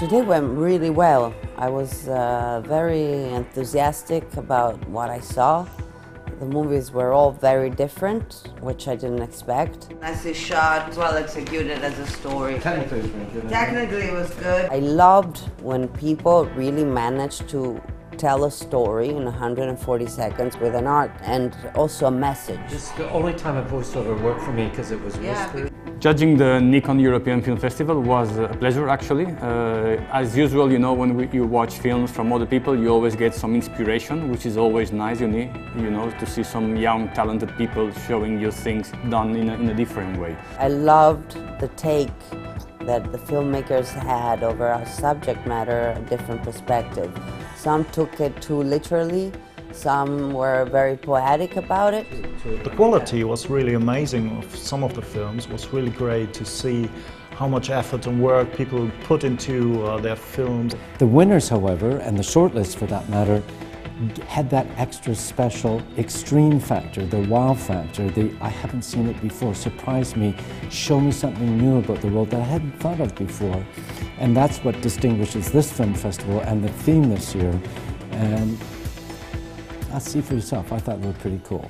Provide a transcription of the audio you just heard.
think it went really well. I was uh, very enthusiastic about what I saw. The movies were all very different, which I didn't expect. Nicely shot, well executed as a story. Technically, it's been good. Technically, it was good. I loved when people really managed to tell a story in 140 seconds with an art and also a message. It's the only time a voiceover worked for me because it was Yeah, whispered. Judging the Nikon European Film Festival was a pleasure actually. Uh, as usual, you know, when we, you watch films from other people, you always get some inspiration, which is always nice, you, need, you know, to see some young, talented people showing you things done in a, in a different way. I loved the take that the filmmakers had over our subject matter, a different perspective. Some took it too literally, some were very poetic about it. The quality was really amazing of some of the films. It was really great to see how much effort and work people put into uh, their films. The winners, however, and the shortlist for that matter, had that extra special extreme factor, the wow factor, the I haven't seen it before, surprise me, show me something new about the world that I hadn't thought of before. And that's what distinguishes this film festival and the theme this year. And I'll see for yourself. I thought they were pretty cool.